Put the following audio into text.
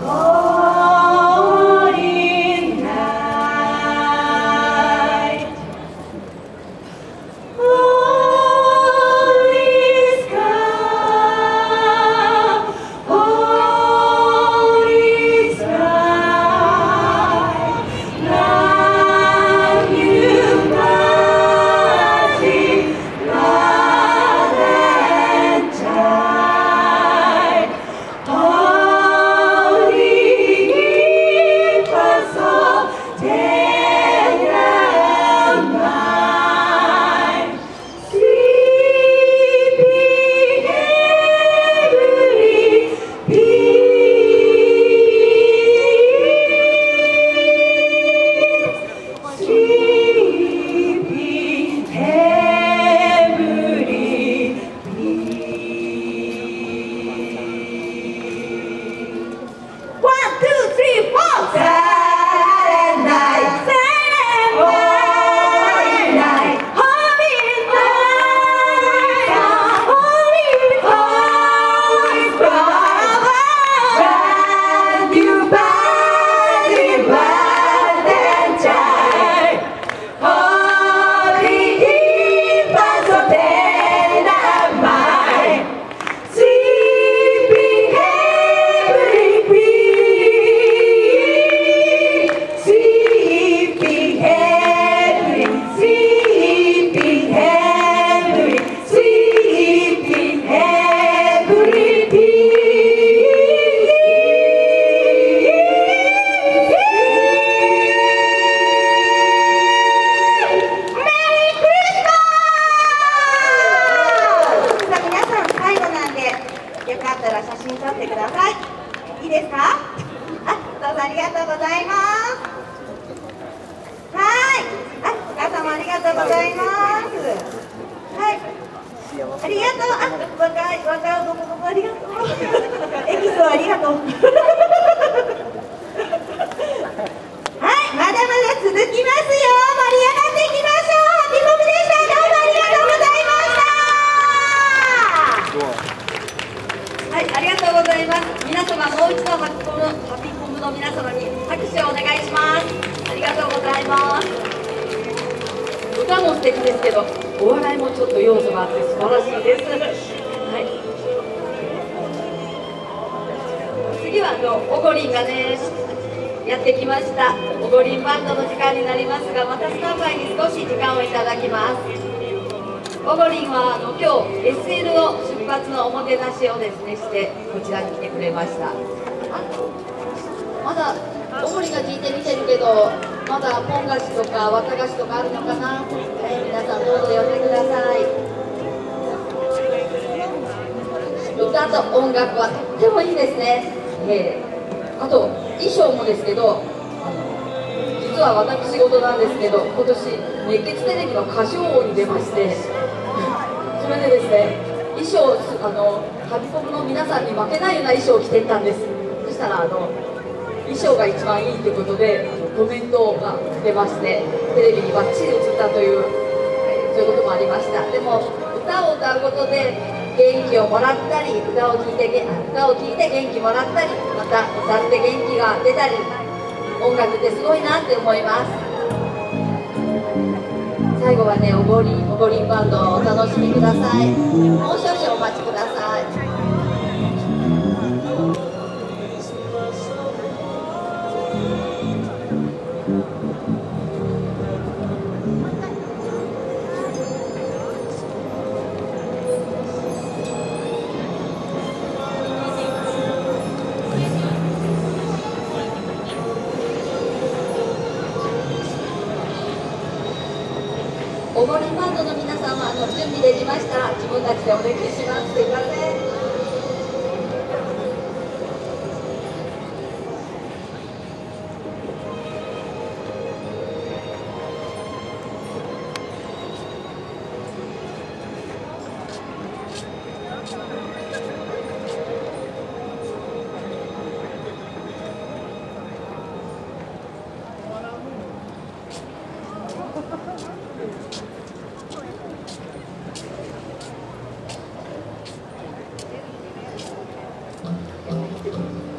고! ってください。いいですか？あどうぞありがとうございます。はい。あお母様ありがとうございます。はい。ありがとう。あ若い若い男の子ありがとう。エキスをありがとうはいまだまだ続きますよ盛り上がっていきましょうハッピーポップでしたどうもありがとうございましたはいありがとうございます皆様もう一度ハッピコムハピコムの皆様に拍手をお願いしますありがとうございます歌も素敵ですけどお笑いもちょっと要素があって素晴らしいですはい次はあのおごりんがねやってきましたおごりんバンドの時間になりますがまたスタンバイに少し時間をいただきますおごりんはあの今日 SL の出発のおもてなしをですねしてこちらに来てくれました。まだおごりが聞いてみてるけどまだポン菓子とか綿菓子とかあるのかな、えー、皆さんどうぞ呼んでください。歌と音楽はとってもいいですね、えー、あと衣装もですけど実は私事なんですけど今年熱血テレビの歌唱王に出ましてそれでですね衣装あのハビコブの皆さんに負けないような衣装を着てったんです。そしたらあの衣装が一番いいということでコメントが出ましてテレビにバッチリ映ったという、そういうこともありました。でも歌を歌うことで元気をもらったり歌を聴いて歌を聴いて元気もらったりまた歌って元気が出たり音楽ってすごいなって思います。最後はねおごりおごりバンドをお楽しみください。もう少々お待ちください。おごりバンドの皆さんはあの準備できました。自分たちでお願いします。すいません。